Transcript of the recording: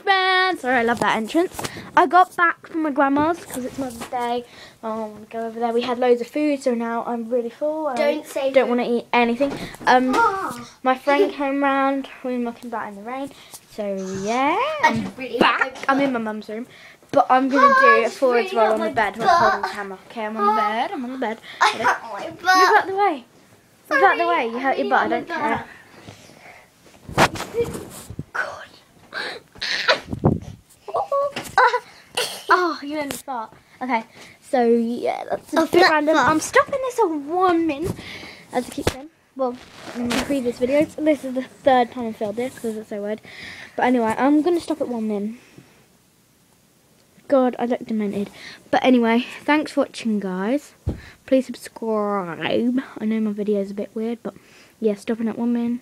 fan. Sorry, I love that entrance. I got back from my grandma's because it's Mother's Day. Oh, I want to go over there. We had loads of food, so now I'm really full. I Don't say Don't want to eat anything. Um, Oh, my friend came round. We were mucking about in the rain. So yeah, I I'm really back. I'm in my mum's room. But I'm gonna Oh, do I a forwards roll on the bed while ah. holding the butt. camera. Okay, I'm on the bed. I'm on the bed. I hurt my Move out the way. Move out the way. You hurt your butt. I don't care. Oh, you made me fart. Okay, so yeah, that's a Oh, bit random. fart. I'm stopping this at one min, as I keep saying. Well, in my previous videos, this is the third time I filmed this because it's so weird. But anyway, I'm gonna stop at one min. God, I look demented. But anyway, thanks for watching, guys. Please subscribe. I know my video is a bit weird, but yeah, stopping at one min.